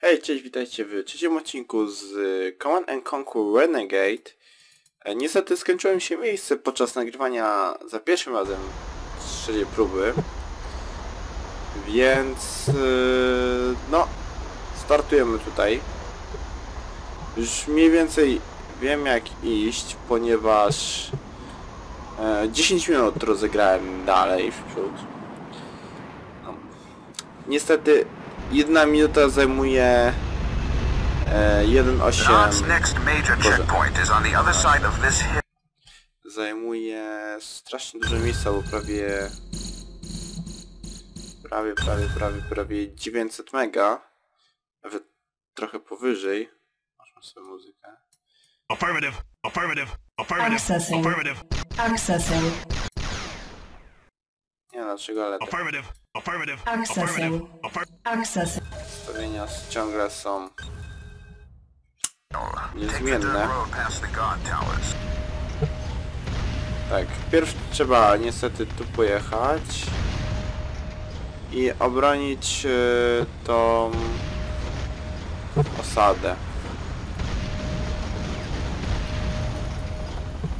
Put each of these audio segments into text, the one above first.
Hej, cześć, witajcie w trzecim odcinku z y, Command and Conquer Renegade. E, Niestety skończyło się miejsce podczas nagrywania za pierwszym razem trzeciej próby. Więc... y, no, startujemy tutaj. Już mniej więcej wiem jak iść, ponieważ e, 10 minut rozegrałem dalej w przód. No. Niestety jedna minuta zajmuje e, 1.8 God's next major Boże. checkpoint is on the other side of this hill. zajmuje strasznie dużo miejsca, bo prawie prawie, prawie, prawie, prawie 900 mega nawet trochę powyżej masz sobie muzykę Affirmative. Affirmative. Affirmative. Accessing. Affirmative. Accessing. Nie wiem dlaczego, ale te Affirmative. Affirmative. Accessing. Accessing. ustawienia ciągle są dirt niezmienne. Tak, pierw trzeba niestety tu pojechać i obronić y, tą osadę.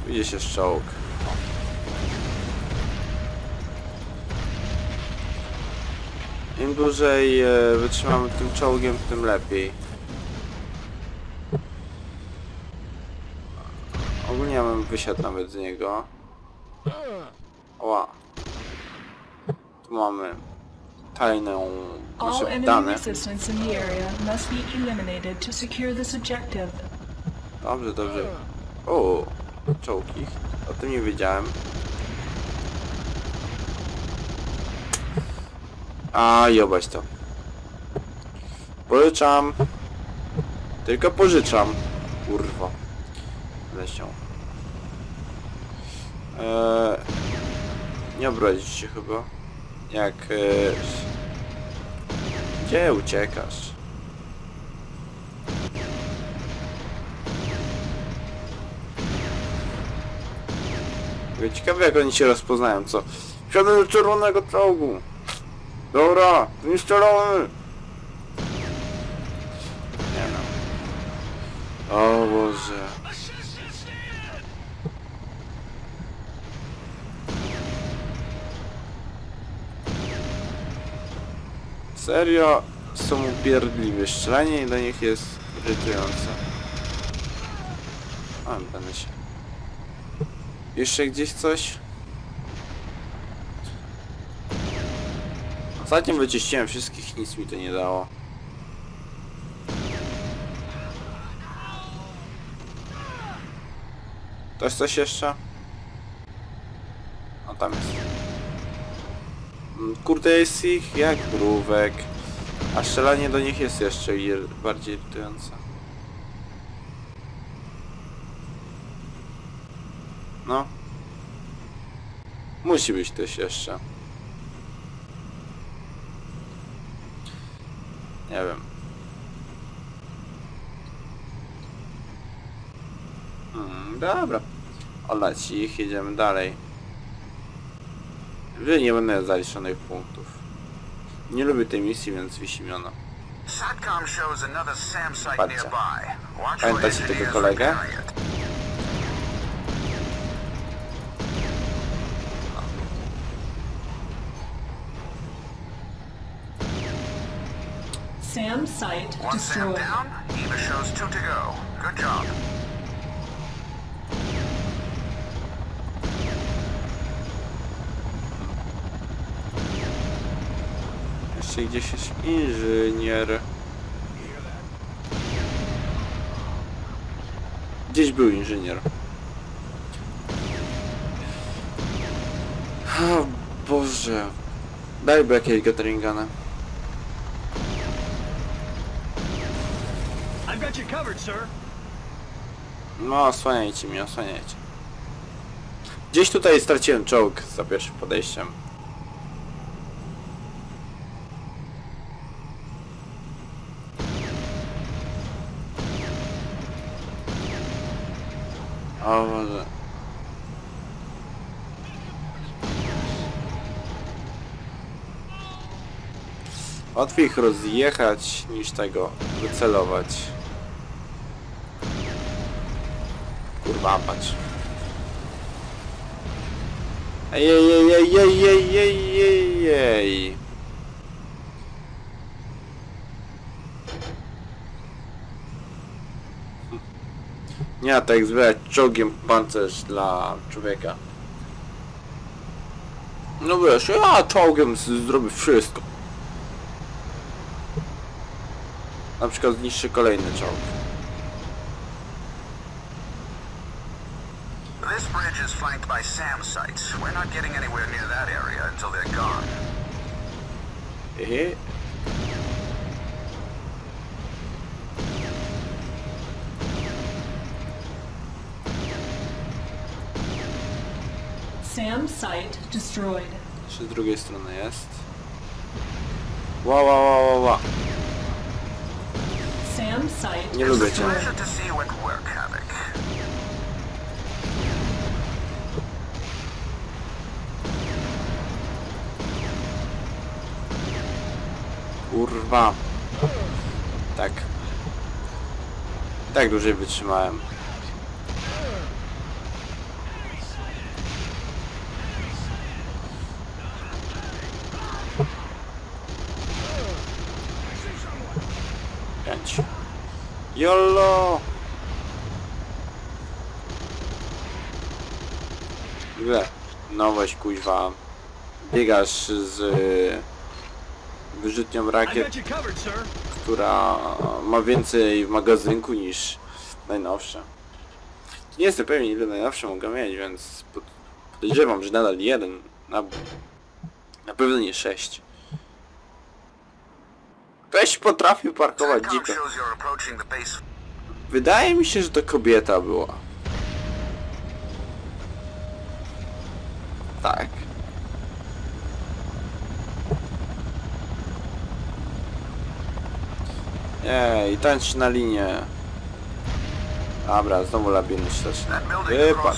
Widzisz jest czołg. Im dłużej y, wytrzymamy tym czołgiem, tym lepiej. Ogólnie ja bym wysiadł nawet z niego. Ła. Tu mamy tajną All nasze enemy dane. resistance in the area must be eliminated to secure this objective. Dobrze, dobrze. O, czołgi. O tym nie wiedziałem. A, jobać to. Pożyczam. Tylko pożyczam. Kurwa. Lesią. Eee, nie obrazić się chyba. Jak... E, gdzie uciekasz? Ciekawe jak oni się rozpoznają, co? Wsiadłem do czerwonego czołgu! Dobra, zniszczony! Nie no. O Boże. Serio są upierdliwe. Strzelanie do nich jest irytujące. A, będę się... Jeszcze gdzieś coś? Ostatnio wyczyściłem wszystkich, nic mi to nie dało. Ktoś coś jeszcze? O, tam jest. Mm, Kurde jest ich jak mrówek. A strzelanie do nich jest jeszcze bardziej irytujące. No. Musi być ktoś jeszcze. Nie wiem. Hmm, dobra. Olać ich, jedziemy dalej. Wy nie będę zaliczonych punktów. Nie lubię tej misji, więc site Patrzcie. Pamiętacie tego kolegę? SAM site One SAM destroyed. down, Eva shows two to go. Good job. Jeszcze gdzieś jest inżynier. Gdzieś był inżynier. O Boże. Dajby jakiegoś sir. No, osłaniajcie mnie, osłaniajcie. Gdzieś tutaj straciłem czołg za pierwszym podejściem. Łatwiej ich rozjechać niż tego wycelować. Kurwa, patrz. Ej, ej, ej, ej, ej, ej, ej, ej. Nie, tak zwać czołgiem pancerz dla człowieka. No wiesz, ja czołgiem zrobię wszystko. Na przykład zniszczy kolejny czołg. This bridge is flanked by SAM sites. We're not getting anywhere near that area until they're gone. Hehe. SAM site destroyed. Czy z drugiej strony jest? Ła, ła, ła, ła, ła. Nie lubię cię. Kurwa. Tak. Tak dłużej wytrzymałem. YOLO! Ogóle, nowość kuźwa. Biegasz z y, wyrzutnią rakiet która ma więcej w magazynku niż najnowsze. Nie jestem pewien ile najnowsze mogę mieć, więc pod- podejrzewam, że nadal jeden. Na, na pewno nie sześć. Ktoś potrafił parkować dziko. Wydaje mi się, że to kobieta była. Tak. Ej, tańcz na linię. Dobra, znowu labirynt śleczny. Wypadł.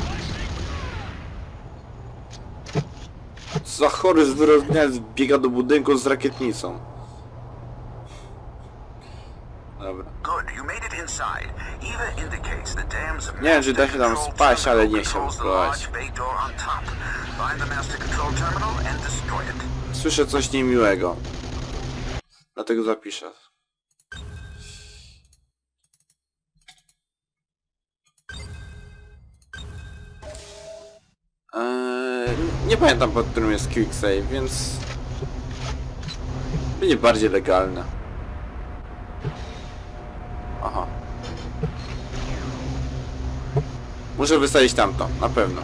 Za chory zwyrodnialec biega do budynku z rakietnicą. Dobra. Nie wiem, czy da się tam spaść, ale nie chciałbym spróbować. Słyszę coś niemiłego. Dlatego zapiszę. Eee nie pamiętam pod którym jest quick save, więc będzie bardziej legalne. Aha. Muszę wysadzić tamto, na pewno.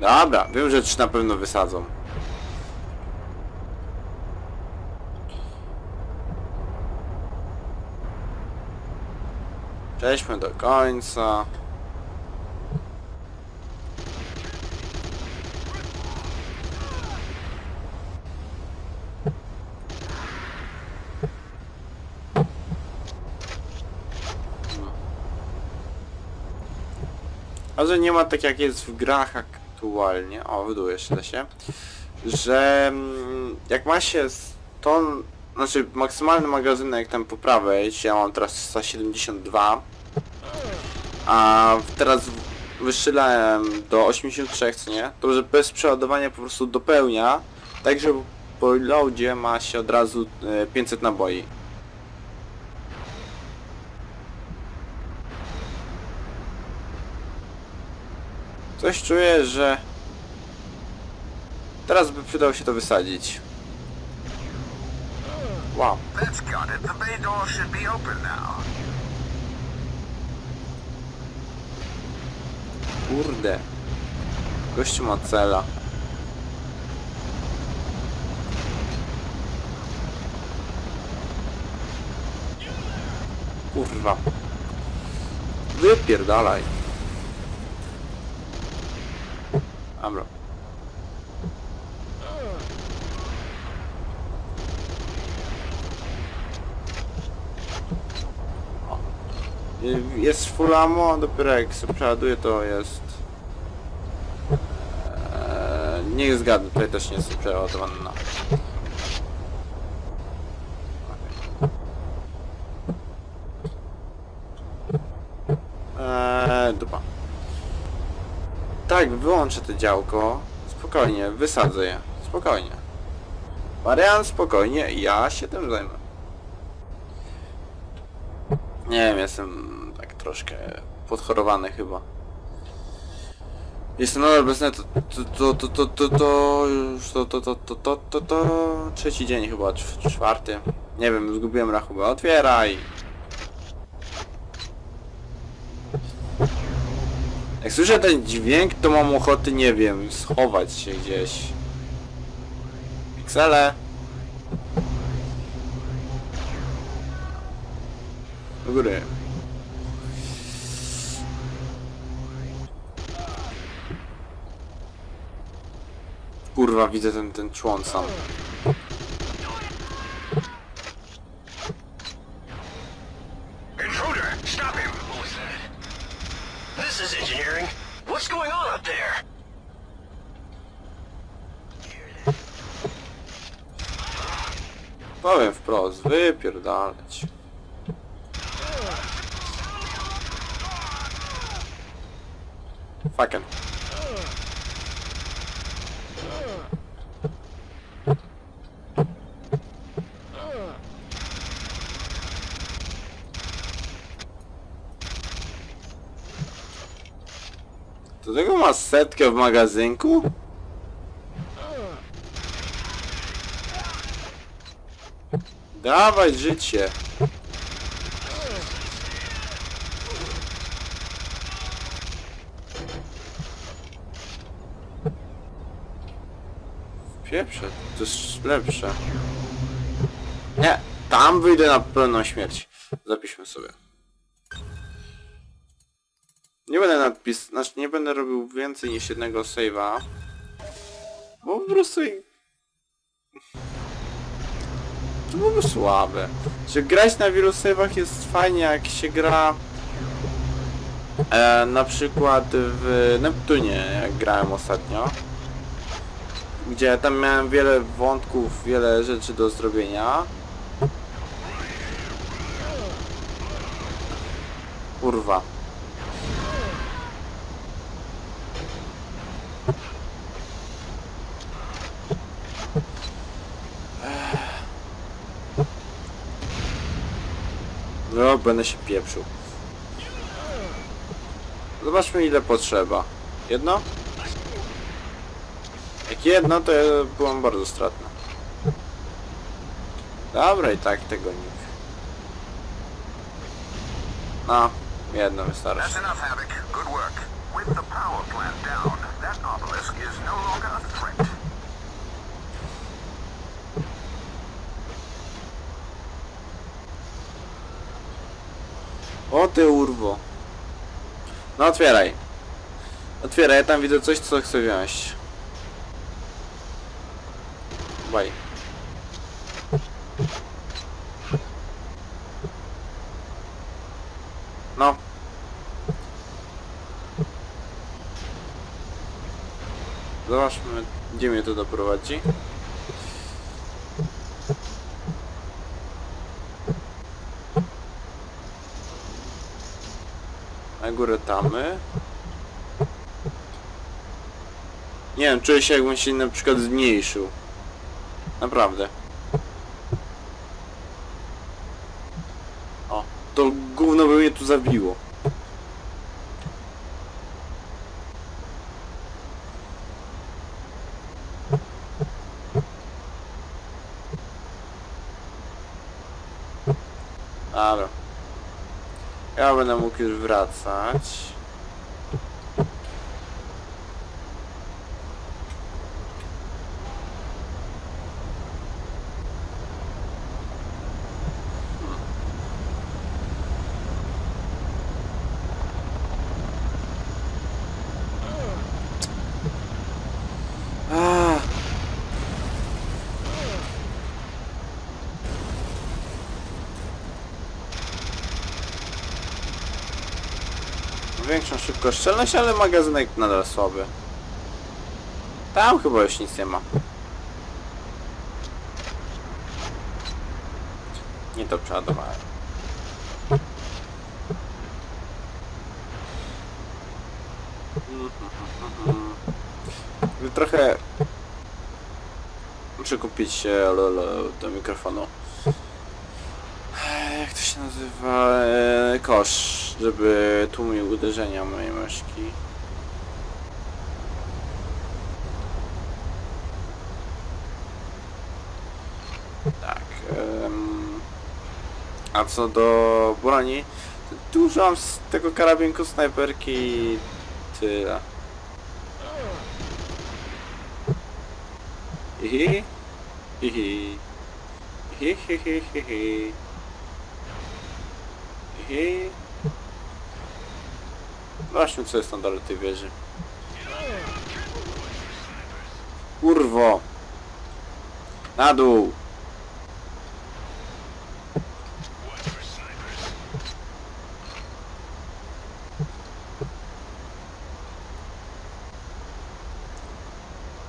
Dobra, wiem, że trzy na pewno wysadzą. Przejdźmy do końca. Że nie ma tak jak jest w grach aktualnie, o wydłuję jeszcze się, że mm, jak ma się 100, znaczy maksymalny magazynek tam po prawej, ja mam teraz 172, a teraz w- wystrzelałem do 83, co nie? To że bez przeładowania po prostu dopełnia, tak że po reloadzie ma się od razu e, 500 naboi. Coś czuję, że... Teraz by przydało się to wysadzić. Wow. Kurde. Gościu ma cela. Kurwa. Wypierdalaj. Dobra. Jest full ammo, dopiero jak się przeładuje to jest... Eee, niech zgadnę, tutaj też nie jest przeładowany no. Eee, dupa. Tak, wyłączę to działko. Spokojnie, wysadzę je. Spokojnie. Marian, spokojnie, ja się tym zajmę. Nie wiem, jestem tak troszkę podchorowany chyba. Jestem nadal bez netu. To, to, to, to, to, już to, to, to, to, to, to, to, trzeci dzień chyba, cz- czwarty. Nie wiem, zgubiłem rachubę. Otwieraj! Jak słyszę ten dźwięk, to mam ochoty, nie wiem, schować się gdzieś. Piksele. Do góry. Kurwa, widzę ten, ten człon sam. Intruder, stop him! This is engineering. What's going on up there? Powiem wprost, wypierdalać. Fucking. Ma setkę w magazynku? Dawaj życie. Pieprze, to jest lepsze. Nie, tam wyjdę na pełną śmierć. Zapiszmy sobie. Nie będę nadpis, znaczy nie będę robił więcej niż jednego save'a. Bo po prostu to byłoby słabe. Że grać na wielu save'ach jest fajnie jak się gra e, na przykład w Neptunie, jak grałem ostatnio. Gdzie tam miałem wiele wątków, wiele rzeczy do zrobienia. Kurwa. No, będę się pieprzył. Zobaczmy ile potrzeba. Jedno? Jak jedno, to ja byłem bardzo stratny. Dobra, i tak tego nikt. No, jedno wystarczy. That's enough, Havoc. Good work. With the power plant down, that obelisk is no longer a threat. O ty urwo. No otwieraj. Otwieraj, ja tam widzę coś, co chcę wziąć. Baj. No. Zobaczmy, gdzie mnie to doprowadzi. Nie wiem, czuję się jakbym się na przykład zmniejszył. Naprawdę. O, to gówno by mnie tu zabiło. Dobra. Ja będę mógł już wracać. Większą szybkostrzelność, ale magazynek nadal słaby. Tam chyba już nic nie ma. Nie to przeładowałem. Mhm. Trochę... Muszę kupić lolo, do mikrofonu. Jak to się nazywa? Eee, Kosz, żeby tłumił uderzenia mojej myszki. Tak. em, A co do broni, dużo mam z tego karabinku snajperki i tyle. Hihi. Hihi. Hihihihihi. Hihi. Zobaczmy co jest na dole tej wieży. Kurwo! Na dół!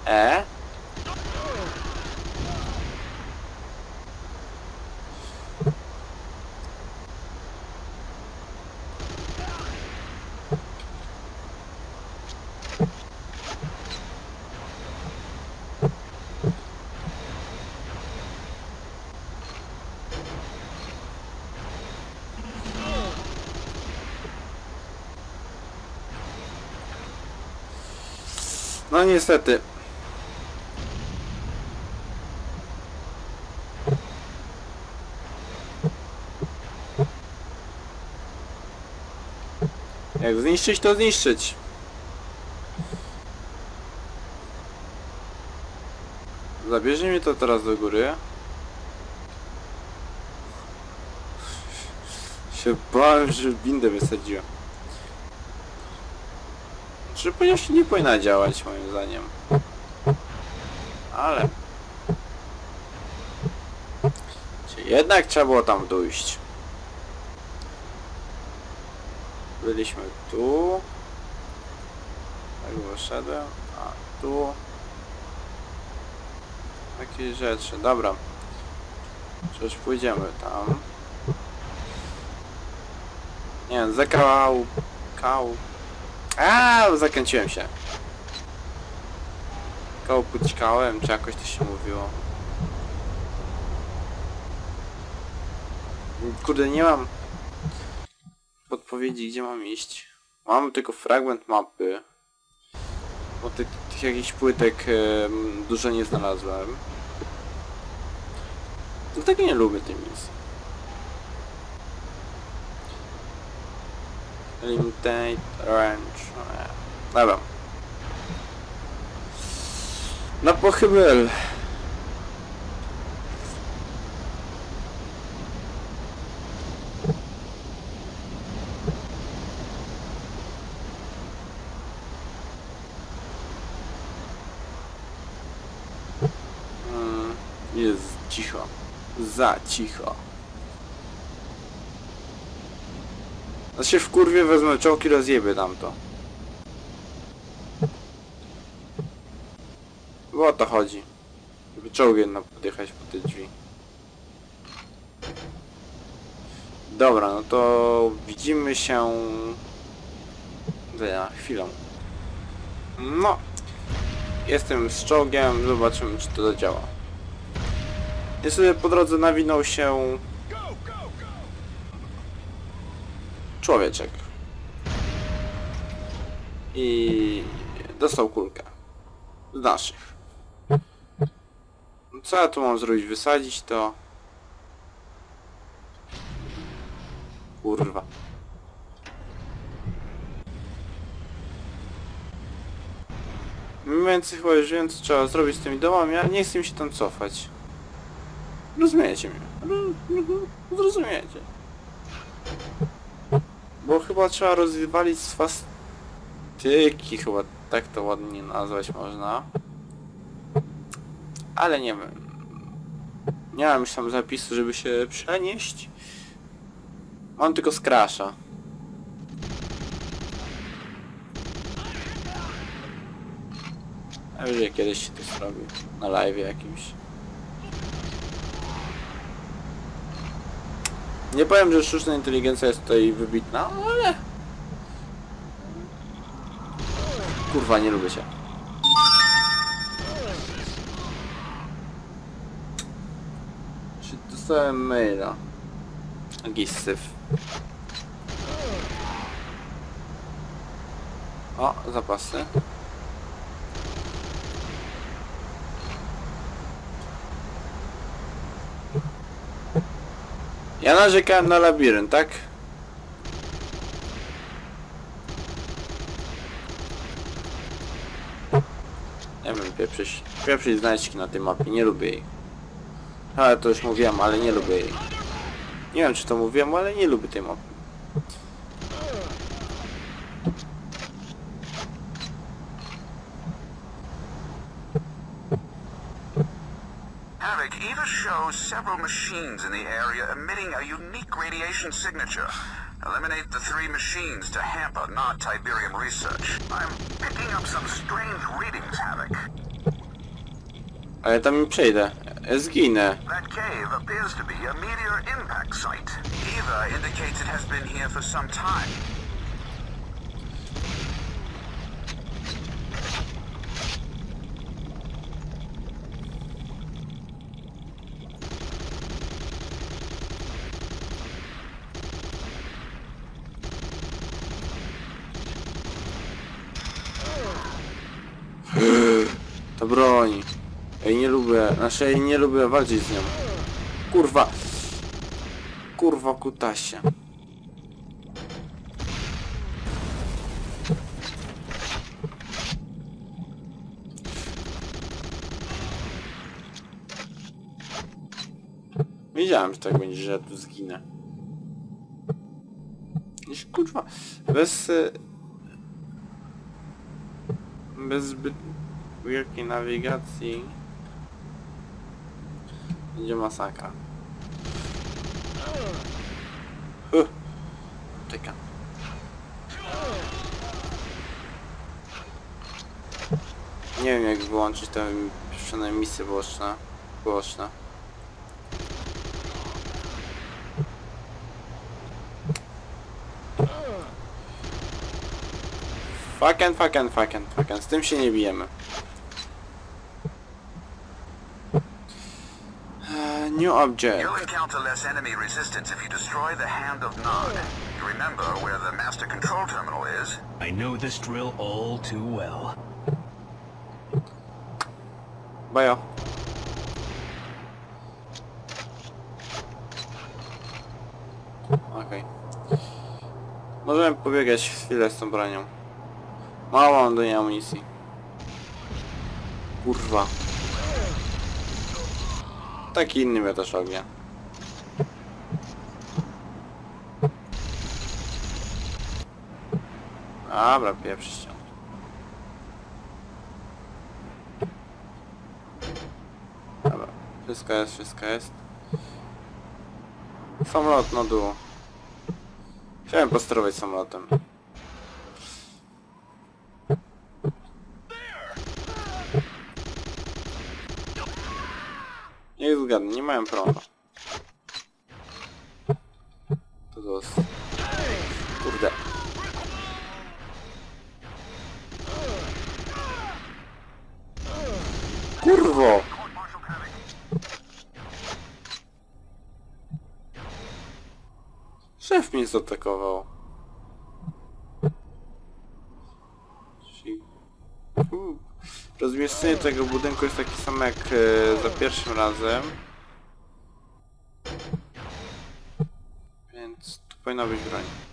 E? No niestety. Jak zniszczyć, to zniszczyć. Zabierze mnie to teraz do góry. Się bałem, że windę wysadziłem. Że ponieważ nie powinna działać moim zdaniem. Ale... Czy jednak trzeba było tam dojść. Byliśmy tu. Tak wyszedłem. A tu. Takie rzeczy. Dobra. Przecież pójdziemy tam. Nie wiem, zakał... Kał... A, zakręciłem się. Koło pućkałem, czy jakoś to się mówiło. Kurde, nie mam podpowiedzi, gdzie mam iść. Mam tylko fragment mapy. Bo tych, tych jakichś płytek dużo nie znalazłem. To tak nie lubię tej misji. Limited Range. No nie. Dobra. Na pochybel. Mm, Jest cicho. Za cicho. No się w kurwie wezmę czołki i rozjebie tamto. Bo o to chodzi. Żeby czołgiem na podjechać po te drzwi. Dobra, no to widzimy się za chwilą. No. Jestem z czołgiem, zobaczymy czy to zadziała. Niestety po drodze nawinął się człowieczek. I dostał kulkę. Z naszych. Co ja tu mam zrobić? Wysadzić to? Kurwa. Więcej chyba już wiem co trzeba zrobić z tymi domami, ale nie chcę mi się tam cofać. Rozumiecie mnie? Ro- ro- Zrozumiecie. Bo chyba trzeba rozwalić swastyki, chyba tak to ładnie nazwać można. Ale nie wiem. Nie mam już tam zapisu, żeby się przenieść. Mam tylko skrasza. A ja już kiedyś się to zrobi. Na live jakimś. Nie powiem, że sztuczna inteligencja jest tutaj wybitna, ale... Kurwa, nie lubię cię. Czy dostałem maila? Jakiś syf. O, zapasy. Ja narzekałem na labirynt, tak? Nie wiem, pieprzyć, pieprzyć znajdźki na tej mapie, nie lubię jej. Ale to już mówiłem, ale nie lubię jej. Nie wiem czy to mówiłem, ale nie lubię tej mapy. Shows several machines in the area emitting a unique radiation signature. Eliminate the three machines to hamper non-Tiberium research. I'm picking up some strange readings, Havoc. Ale tam nie przejdę. Zginę. That cave appears to be a meteor impact site. Eva indicates it has been here for some time. To broni. Ej, nie lubię, znaczy ej, nie lubię walczyć z nią. Kurwa. Kurwa kutasie. Wiedziałem, że tak będzie, że ja tu zginę. Już kurwa, bez... e, Bez zbyt wielkiej nawigacji będzie masakra. Huh. Czekam. Nie wiem jak wyłączyć tę przynajmniej misję boczna. boczna. Fucking, fucking, fucking, fucking. Z tym się nie bijemy. New object. You'll encounter less enemy resistance if you destroy the Hand of Nod. You remember where the master control terminal is? I know this drill all too well. Bajo. Okej. Możemy pobiegać chwilę z tą bronią. Mało mam do niej amunicji. Kurwa. Taki inny miotacz ognia. Dobra, pierwszy ściąg. Dobra, wszystko jest, wszystko jest. Samolot na dół. Chciałem posterować samolotem. Niech zgadnę, nie mają prądu. To to jest... Kurde. Kurwo! Szef mnie zaatakował. Rozmieszczenie tego budynku jest takie samo jak e, za pierwszym razem. Więc tu powinna być broń.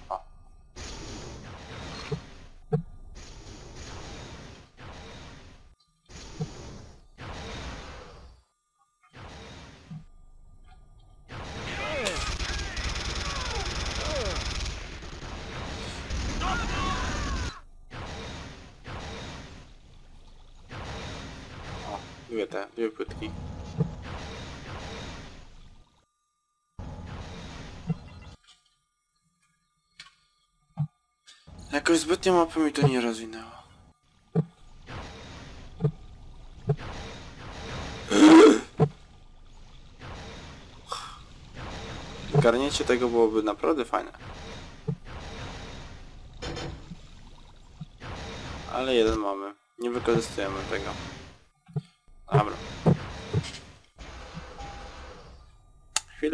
Dwie płytki. Jakoś zbytnio mapy mi to nie rozwinęło. Garnięcie tego byłoby naprawdę fajne. Ale jeden mamy. Nie wykorzystujemy tego.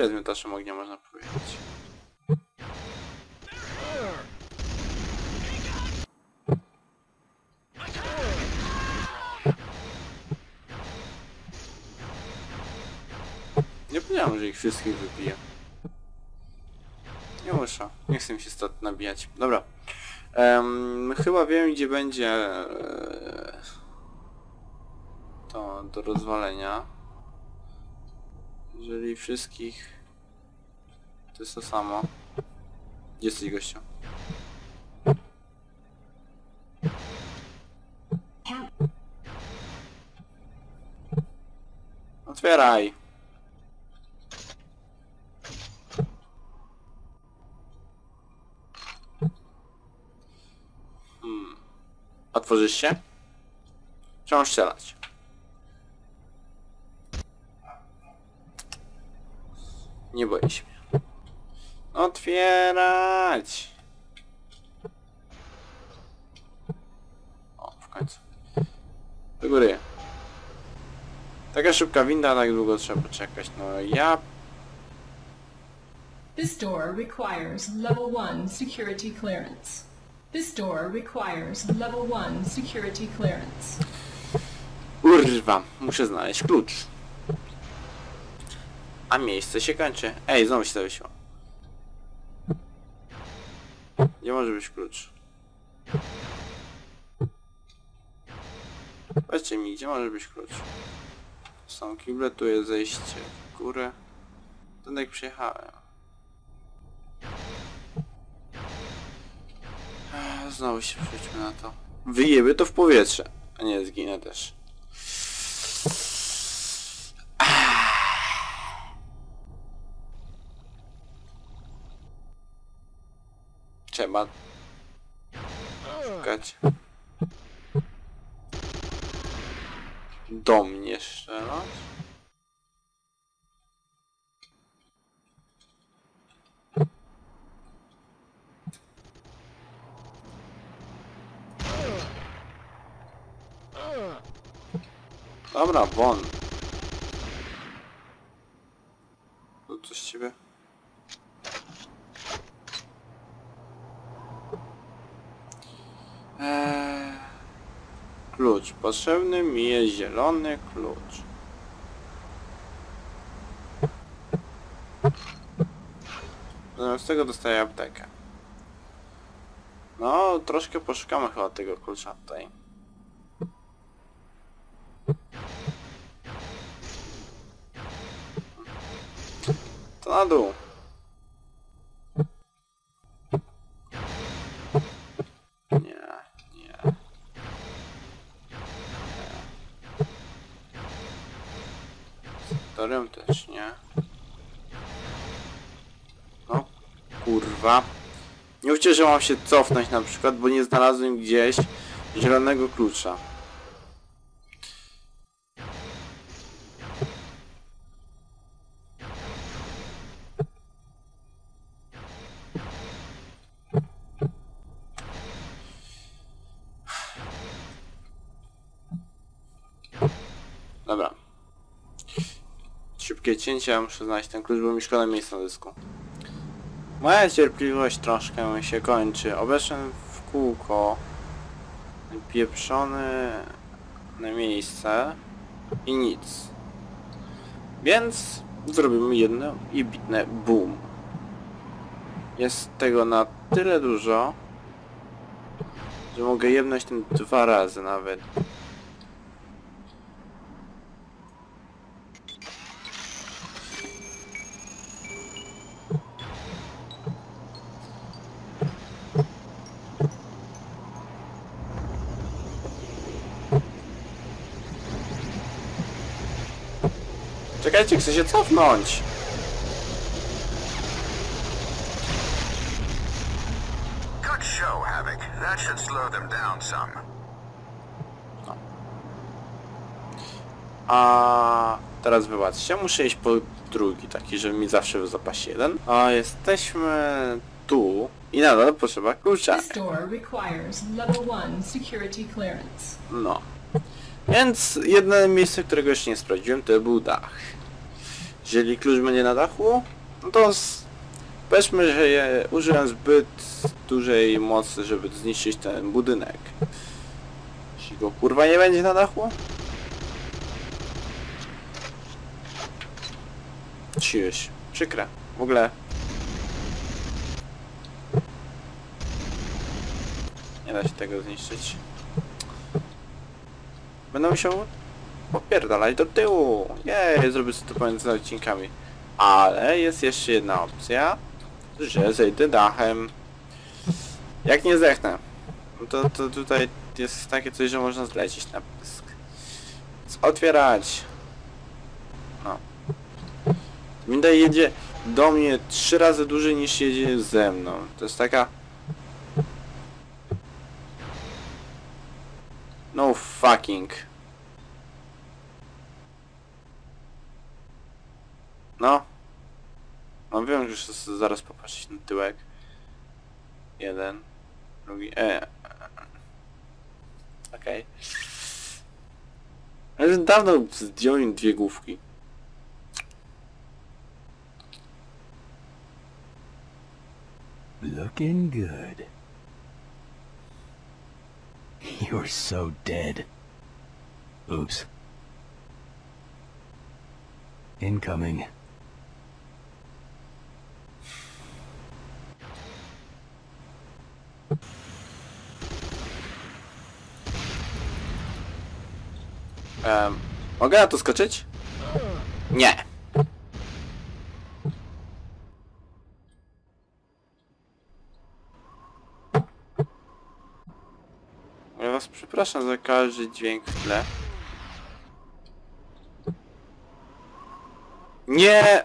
Chwilę z ognia można powiedzieć. Nie powiedziałem, że ich wszystkich wypiję. Nie muszę. Nie chcę mi się stąd nabijać. Dobra. Em, chyba wiem gdzie będzie e, to do rozwalenia. Jeżeli wszystkich to jest to samo. Gdzie jesteś gościu? Otwieraj! Otworzysz się? Trzeba strzelać. Nie boję się. Otwierać! O, w końcu. Do góry. Taka szybka winda, tak długo trzeba poczekać. No ja... This door requires level 1 security clearance. This door requires level 1 security clearance. Urwa, muszę znaleźć klucz. A miejsce się kończy. Ej, znowu się zawiesiło. Gdzie może być klucz? Powiedzcie mi, gdzie może być klucz? Są kible, tu jest zejście w górę. Ten jak przyjechałem. Ech, Znowu się przejdźmy na to. Wyjeby to w powietrze. A nie, zginę też. Trzeba szukać. Do mnie strzelać? Dobra, won. Potrzebny mi jest zielony klucz. Zamiast tego dostaję aptekę. No, troszkę poszukamy chyba tego klucza tutaj. To na dół. Też nie. No, kurwa. Nie mówcie, że mam się cofnąć na przykład, bo nie znalazłem gdzieś zielonego klucza. Dobra. Szybkie cięcia, muszę znaleźć ten klucz, bo mi szkoda miejsca na dysku. Moja cierpliwość troszkę się kończy. Obeszłem w kółko pieprzone na miejsce i nic. Więc zrobimy jedno i bitne boom. Jest tego na tyle dużo, że mogę jebnąć tym dwa razy nawet. Czekajcie, chcę się cofnąć. Good show, Havoc. That should slow them down some. A teraz wybaczcie, muszę iść po drugi taki, żeby mi zawsze był zapasie jeden. A jesteśmy tu i nadal potrzeba klucza. This door requires level 1 security clearance. No. Więc jedyne miejsce, którego jeszcze nie sprawdziłem, to był dach. Jeżeli klucz będzie na dachu, no to z... powiedzmy, że je użyłem zbyt dużej mocy, żeby zniszczyć ten budynek. Jeśli go kurwa nie będzie na dachu? Ciś. Przykre. W ogóle... Nie da się tego zniszczyć. Będę musiał popierdalać do tyłu. Jej, zrobię sobie to pomiędzy odcinkami. Ale jest jeszcze jedna opcja, że zejdę dachem. Jak nie zdechnę, no to, to tutaj jest takie coś, że można zlecieć na pysk. Więc otwierać. No. Winda jedzie do mnie trzy razy dłużej niż jedzie ze mną. To jest taka... No fucking. No. No wiem, że już zaraz popatrzeć na tyłek. Jeden. Drugi. E. Okej. Ale już dawno zdjąłem dwie główki. Looking good. You're so dead. Oops. Incoming. Um, mogę na to skoczyć? Nie. Ja was przepraszam za każdy dźwięk w tle. Nie!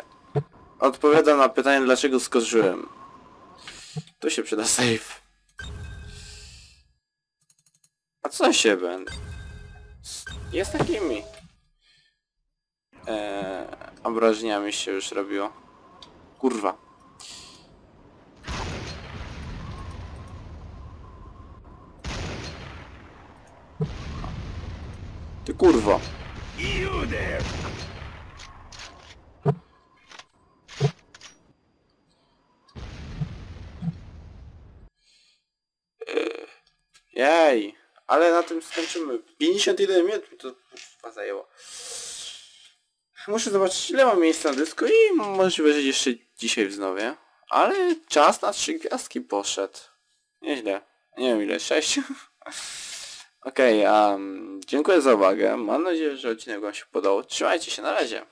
Odpowiadam na pytanie, dlaczego skoczyłem. Tu się przyda save. A co się będę? Jest takimi eee, obrażeniami się już robiło. Kurwa. Ty kurwo. Eee, Jej, ale na tym skończymy. 51 minut mi to kurwa zajęło. Muszę zobaczyć ile mam miejsca na dysku i możliwe, że jeszcze dzisiaj wznowię. Ale czas na trzy gwiazdki poszedł. Nieźle. Nie wiem ile, sześć. Okej, um, dziękuję za uwagę. Mam nadzieję, że odcinek wam się podobał. Trzymajcie się, na razie.